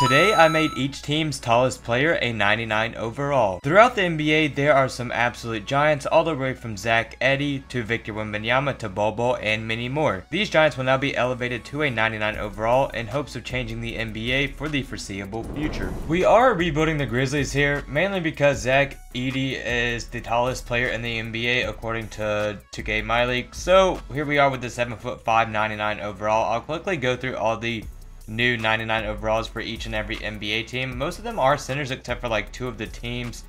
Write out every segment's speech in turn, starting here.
Today I made each team's tallest player a 99 overall. Throughout the NBA there are some absolute giants all the way from Zach Edey to Victor Wembanyama to Bol Bol and many more. These giants will now be elevated to a 99 overall in hopes of changing the NBA for the foreseeable future. We are rebuilding the Grizzlies here mainly because Zach Edey is the tallest player in the NBA according to 2K My League. So here we are with the 7 foot 5 99 overall. I'll quickly go through all the new 99 overalls for each and every NBA team. Most of them are centers except for like two of the teams.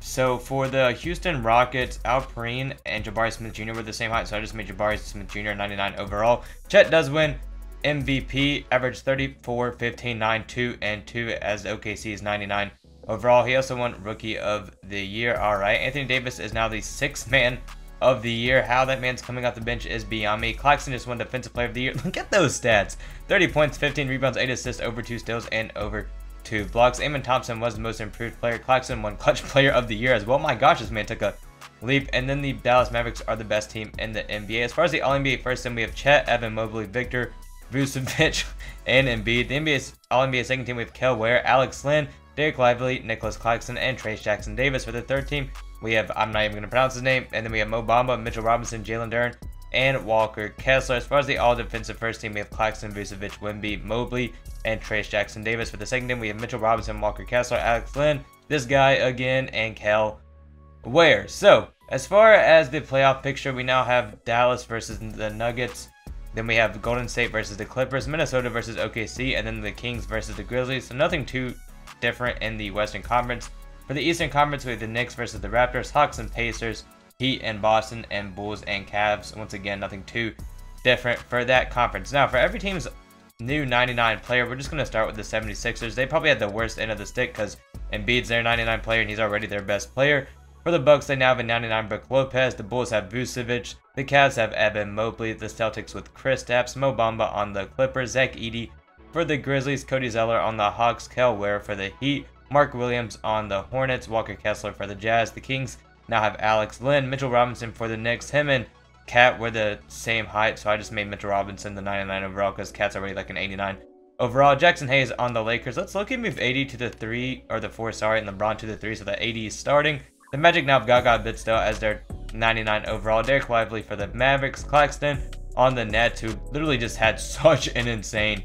So for the Houston Rockets, Alperen and Jabari Smith Jr. were the same height, so I just made Jabari Smith Jr. 99 overall. Chet does win MVP, average 34, 15, 9, 2, and 2 as OKC is 99 overall. He also won Rookie of the Year. All right, Anthony Davis is now the sixth man of the year. How that man's coming off the bench is beyond me. Claxton just won Defensive Player of the Year. Look at those stats. 30 points, 15 rebounds, 8 assists, over 2 steals, and over 2 blocks. Amen Thompson was the most improved player. Claxton won Clutch Player of the Year as well. My gosh, this man took a leap. And then the Dallas Mavericks are the best team in the NBA. As far as the All-NBA first team, we have Chet, Evan Mobley, Victor, Vucevic, and Embiid. The NBA's All-NBA second team, we have Kel'el Ware, Alex Len, Derek Lively, Nicholas Claxton, and Trayce Jackson Davis. For the third team, we have, I'm not even going to pronounce his name, and then we have Mo Bamba, Mitchell Robinson, Jalen Duren, and Walker Kessler. As far as the all-defensive first team, we have Claxton, Vucevic, Wimby, Mobley, and Trayce Jackson Davis. For the second team, we have Mitchell Robinson, Walker Kessler, Alex Len, this guy again, and Kel'el Ware. So, as far as the playoff picture, we now have Dallas versus the Nuggets. Then we have Golden State versus the Clippers, Minnesota versus OKC, and then the Kings versus the Grizzlies. So nothing too different in the Western Conference. For the Eastern Conference, we have the Knicks versus the Raptors, Hawks and Pacers, Heat and Boston, and Bulls and Cavs. Once again, nothing too different for that conference. Now, for every team's new 99 player, we're just going to start with the 76ers. They probably had the worst end of the stick because Embiid's their 99 player and he's already their best player. For the Bucks, they now have a 99 Brook Lopez. The Bulls have Vucevic. The Cavs have Evan Mobley. The Celtics with Kristaps, Mo Bamba on the Clippers, Zach Edey. For the Grizzlies, Cody Zeller on the Hawks, Kel'el Ware for the Heat, Mark Williams on the Hornets, Walker Kessler for the Jazz. The Kings now have Alex Len, Mitchell Robinson for the Knicks. Him and Cat were the same height, so I just made Mitchell Robinson the 99 overall because Cat's already like an 89 overall. Jaxson Hayes on the Lakers. Let's look at move AD to the 3, or the 4, sorry, and LeBron to the 3, so the AD is starting. The Magic now have Goga Bitadze as their 99 overall. Derek Lively for the Mavericks. Claxton on the Nets, who literally just had such an insane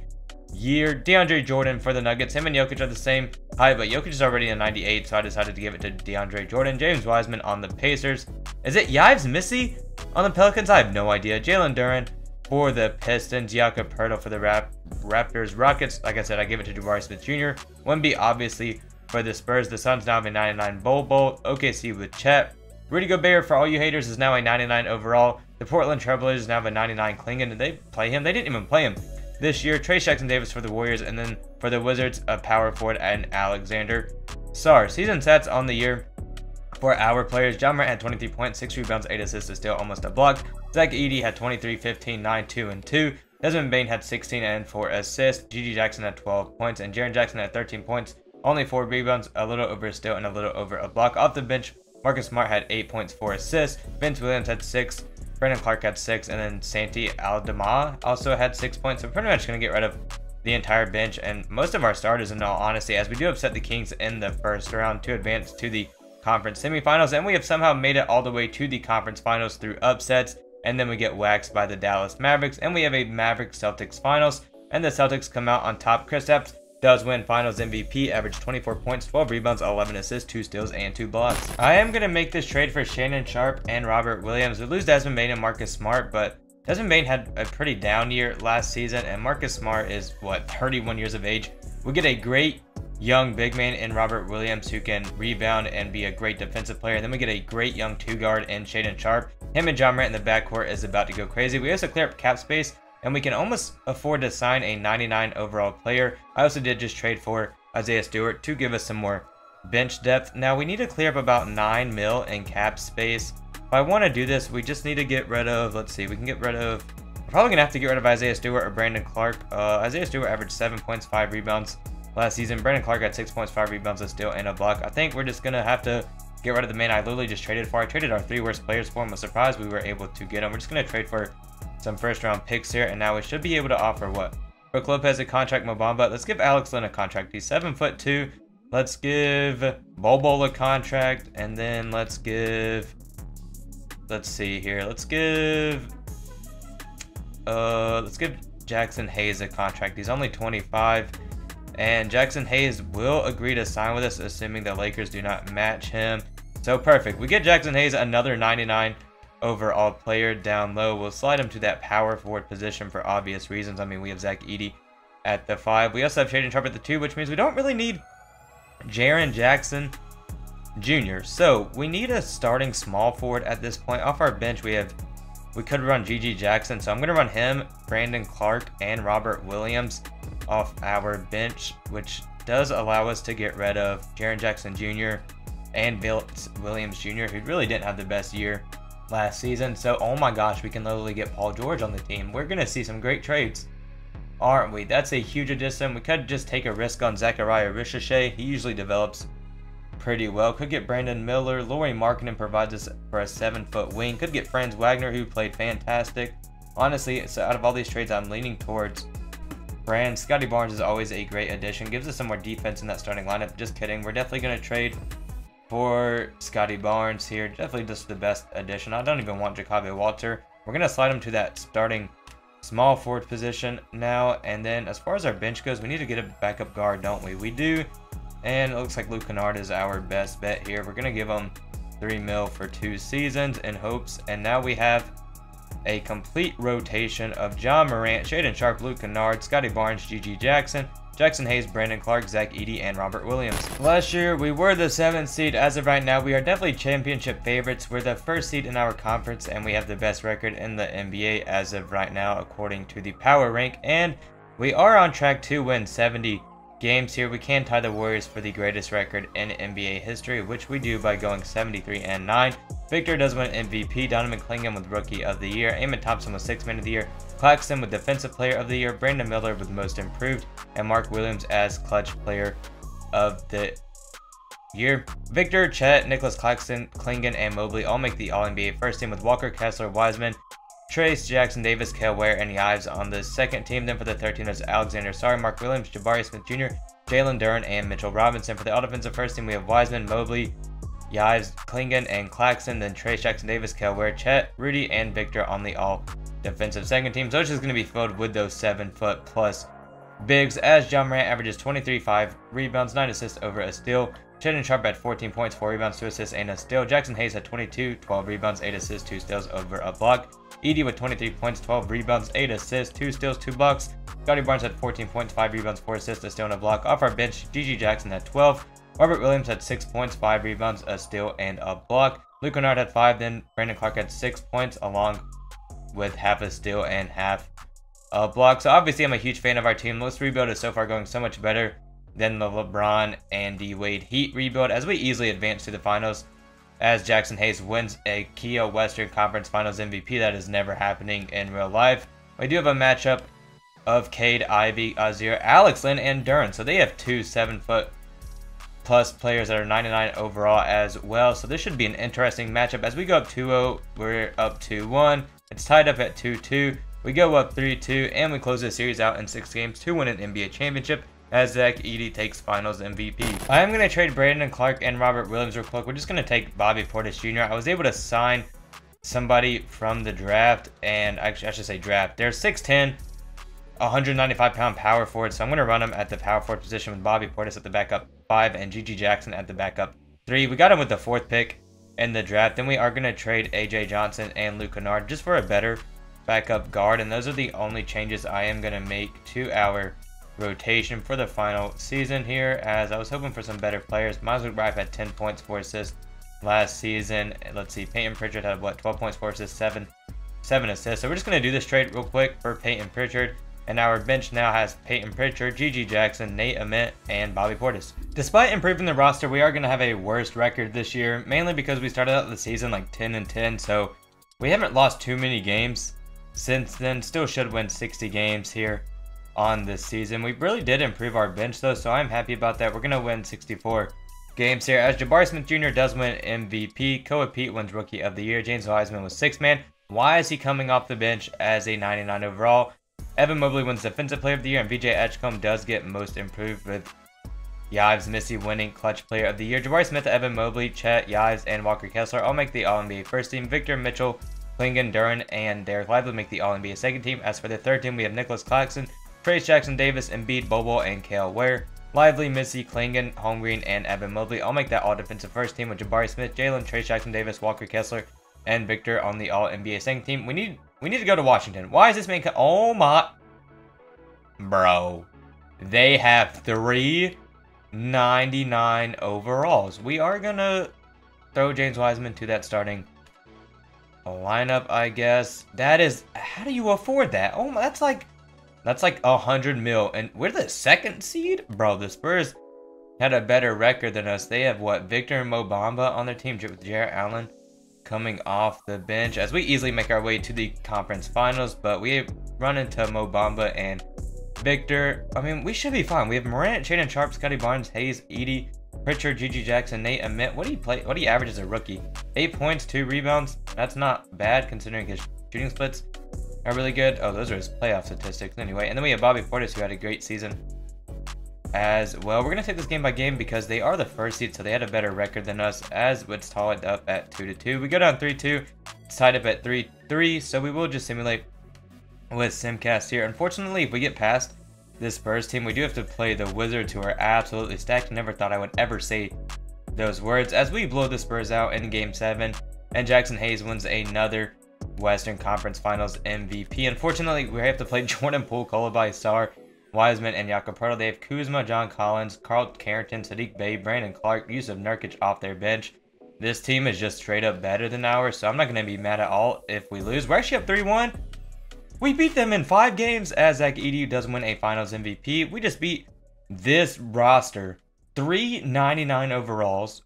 year. DeAndre Jordan for the Nuggets. Him and Jokic are the same height, but Jokic is already a 98, so I decided to give it to DeAndre Jordan. James Wiseman on the Pacers. Is it Yves Missi on the Pelicans? I have no idea. Jalen Duren for the Pistons. Jakob Poeltl for the Rap Raptors. Rockets, like I said, I give it to Jabari Smith Jr. Wemby, obviously, for the Spurs. The Suns now have a 99 Bol Bol. OKC with Chet. Rudy Gobert, for all you haters, is now a 99 overall. The Portland Trailblazers now have a 99 Clingan. Did they play him? They didn't even play him this year. Trayce Jackson Davis for the Warriors, and then for the Wizards, a power forward and Alexandre Sarr. Season stats on the year for our players. Ja Morant had 23 points, 6 rebounds, 8 assists, is still almost a block. Zach Edey had 23, 15, 9, 2, and 2. Desmond Bane had 16 and 4 assists. GG Jackson had 12 points, and Jaren Jackson had 13 points, only 4 rebounds, a little over a steal, and a little over a block. Off the bench, Marcus Smart had 8 points, 4 assists. Vince Williams had 6. Brandon Clarke had six, and then Santi Aldama also had six points. So we're pretty much going to get rid of the entire bench and most of our starters in all honesty, as we do upset the Kings in the first round to advance to the conference semifinals, and we have somehow made it all the way to the conference finals through upsets, and then we get waxed by the Dallas Mavericks, and we have a Mavericks Celtics finals, and the Celtics come out on top. Chris Kristaps does win finals MVP, averaged 24 points, 12 rebounds, 11 assists, 2 steals, and 2 blocks. I am going to make this trade for Shaedon Sharpe and Robert Williams. We lose Desmond Bane and Marcus Smart, but Desmond Bane had a pretty down year last season, and Marcus Smart is, what, 31 years of age. We get a great young big man in Robert Williams who can rebound and be a great defensive player. Then we get a great young two guard in Shaedon Sharpe. Him and John Morant in the backcourt is about to go crazy. We also clear up cap space and we can almost afford to sign a 99 overall player. I also did just trade for Isaiah Stewart to give us some more bench depth. Now we need to clear up about 9 mil in cap space. If I want to do this, we just need to get rid of, let's see, we can get rid of, we're probably going to have to get rid of Isaiah Stewart or Brandon Clarke. Uh, Isaiah Stewart averaged 7 points, 5 rebounds last season. Brandon Clarke had 6 points, 5 rebounds, a steal, and a block. I think we're just going to have to get rid of the man I literally just traded for. I traded our three worst players for him. I'm surprised we were able to get him. We're just going to trade for some first round picks here and now we should be able to offer what Brook Lopez a contract, Mo Bamba. Let's give Alex Len a contract. He's seven foot two. Let's give Bol Bol a contract, and then let's give. Let's see here. Let's give. Uh, let's give Jaxson Hayes a contract. He's only 25. And Jaxson Hayes will agree to sign with us, assuming the Lakers do not match him. So perfect. We get Jaxson Hayes another 99 overall player down low. We'll slide him to that power forward position for obvious reasons. I mean, we have Zach Edey at the 5. We also have Shaedon Sharpe at the 2, which means we don't really need Jaren Jackson Jr. So we need a starting small forward at this point. Off our bench, we have we could run GG Jackson. So I'm going to run him, Brandon Clarke, and Robert Williams off our bench, which does allow us to get rid of Jaren Jackson Jr. and Bill Williams Jr., who really didn't have the best year last season. So, oh my gosh, we can literally get Paul George on the team. We're going to see some great trades, aren't we? That's a huge addition. We could just take a risk on Zaccharie Risacher. He usually develops pretty well. Could get Brandon Miller. Lauri Markkanen provides us for a 7-foot wing. Could get Franz Wagner, who played fantastic. Honestly, so out of all these trades, I'm leaning towards Brand. Scottie Barnes is always a great addition. Gives us some more defense in that starting lineup. Just kidding. We're definitely going to trade for Scottie Barnes here. Definitely just the best addition. I don't even want Ja'Kobe Walter. We're going to slide him to that starting small forward position now. And then as far as our bench goes, we need to get a backup guard, don't we? We do. And it looks like Luke Kennard is our best bet here. We're going to give him 3 mil for two seasons in hopes. And now we have a complete rotation of John Morant, Shaedon Sharpe, Luke Kennard, Scottie Barnes, GG Jackson, Jaxson Hayes, Brandon Clarke, Zach Edey, and Robert Williams. Last year, we were the 7th seed. As of right now, we are definitely championship favorites. We're the first seed in our conference, and we have the best record in the NBA as of right now, according to the power rank. And we are on track to win 70 games here, we can tie the Warriors for the greatest record in NBA history, which we do by going 73 and 9. Victor does win MVP, Donovan Clingan with Rookie of the Year, Amen Thompson with Six Man of the Year, Claxton with Defensive Player of the Year, Brandon Miller with Most Improved, and Mark Williams as Clutch Player of the Year. Victor, Chet, Nicholas Claxton, Clingan, and Mobley all make the All-NBA first team with Walker, Kessler, Wiseman, Trayce, Jackson Davis, Kel'el Ware, and Yves on the second team. Then for the third team, there's Alexandre Sarr, Mark Williams, Jabari Smith Jr., Jalen Duren, and Mitchell Robinson. For the all defensive first team, we have Wiseman, Mobley, Yves, Clingan, and Claxton. Then Trey Jackson Davis, Kel'el Ware, Chet, Rudy, and Victor on the all defensive second team. So it's just going to be filled with those 7 foot plus bigs as Ja Morant averages 23, 5 rebounds, 9 assists over a steal. Shaedon Sharpe had 14 points, 4 rebounds, 2 assists, and a steal. Jaxson Hayes had 22, 12 rebounds, 8 assists, 2 steals over a block. Edey with 23 points, 12 rebounds, 8 assists, 2 steals, 2 blocks. Scottie Barnes had 14 points, 5 rebounds, 4 assists, a steal, and a block. Off our bench, GG Jackson had 12. Robert Williams had 6 points, 5 rebounds, a steal, and a block. Luke Kennard had 5, then Brandon Clarke had 6 points, along with half a steal and half a block. So obviously I'm a huge fan of our team. This rebuild is so far going so much better than the LeBron and D Wade Heat rebuild as we easily advance to the finals. As Jaxson Hayes wins a Kia Western Conference Finals MVP, that is never happening in real life. We do have a matchup of Cade, Ivey, Ausar, Alex Len, and Duren. So they have two seven foot plus players that are 99 overall as well. So this should be an interesting matchup. As we go up 2-0, we're up 2-1. It's tied up at 2-2. We go up 3-2, and we close the series out in six games to win an NBA championship as Zach Edey takes finals MVP. I am going to trade Brandon Clarke and Robert Williams real quick. We're just going to take Bobby Portis Jr. I was able to sign somebody from the draft, and actually I should say draft. They're 6'10", 195 pound power forward, so I'm going to run him at the power forward position with Bobby Portis at the backup 5 and GG Jackson at the backup 3. We got him with the fourth pick in the draft. Then we are going to trade AJ Johnson and Luke Kennard just for a better backup guard, and those are the only changes I am going to make to our rotation for the final season here as I was hoping for some better players. Miles McBride had 10 points, 4 assists last season. Let's see, Payton Pritchard had what, 12 points, 4 assists, 7, 7 assists. So we're just going to do this trade real quick for Payton Pritchard. And our bench now has Payton Pritchard, GG Jackson, Nate Ament, and Bobby Portis. Despite improving the roster, we are going to have a worst record this year, mainly because we started out the season like 10 and 10, so we haven't lost too many games since then. Still should win 60 games here on this season. We really did improve our bench though, so I'm happy about that. We're going to win 64 games here. As Jabari Smith Jr. does win MVP, Koa Peat wins Rookie of the Year. James Wiseman was six man. Why is he coming off the bench as a 99 overall? Evan Mobley wins Defensive Player of the Year, and VJ Edgecombe does get Most Improved with Yves Missi winning Clutch Player of the Year. Jabari Smith, Evan Mobley, Chet, Yves, and Walker Kessler all make the All-NBA first team. Victor Mitchell, Clingan, Duren, and Derek Lively make the All-NBA second team. As for the third team, we have Nicholas Claxton, Trayce Jackson Davis, Embiid, Bol Bol, and Kel'el Ware. Lively, Missi, Clingan, Holmgren, and Evan Mobley all make that all-defensive first team with Jabari Smith, Jalen, Trayce Jackson Davis, Walker Kessler, and Victor on the All-NBA second team. We need we need to go to Washington. Why is this man? Oh my, bro, they have three 99 overalls. We are gonna throw James Wiseman to that starting lineup, I guess. That is, how do you afford that? Oh, my... that's like, that's like a hundred mil. And we're the second seed? Bro, the Spurs had a better record than us. They have what, Victor and Mo Bamba on their team with Jarrett Allen coming off the bench as we easily make our way to the conference finals. But we run into Mo Bamba and Victor. I mean, we should be fine. We have Morant, Shaedon Sharpe, Scottie Barnes, Hayes, Edey, Pritchard, GG Jackson, Nate. What do you play? What do you average as a rookie? Eight points, two rebounds. That's not bad considering his shooting splits are really good. Oh, those are his playoff statistics anyway. And then we have Bobby Portis who had a great season as well. We're going to take this game by game because they are the first seed, so they had a better record than us as it's tied up at 2 to 2. We go down 3 2. It's tied up at 3 3, so we will just simulate with Simcast here. Unfortunately, if we get past this Spurs team, we do have to play the Wizards, who are absolutely stacked. Never thought I would ever say those words as we blow the Spurs out in Game 7, and Jaxson Hayes wins another Western Conference Finals MVP. Unfortunately, we have to play Jordan Poole, Coulibaly Sarr, Wiseman, and Jakob Poeltl. They have Kuzma, John Collins, Carl Carrington, Sadiq Bey, Brandon Clarke, Jusuf Nurkic off their bench. This team is just straight up better than ours, so I'm not going to be mad at all if we lose. We're actually up 3-1. We beat them in five games as Zach Edey does win a finals MVP. We just beat this roster. 399 overalls.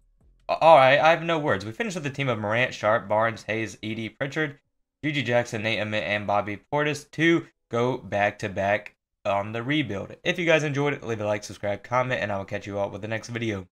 Alright, I have no words. We finished with a team of Morant, Sharpe, Barnes, Hayes, Edey, Pritchard, GG Jackson, Nate Ament, and Bobby Portis to go back to back on the rebuild. If you guys enjoyed it, leave a like, subscribe, comment, and I will catch you all with the next video.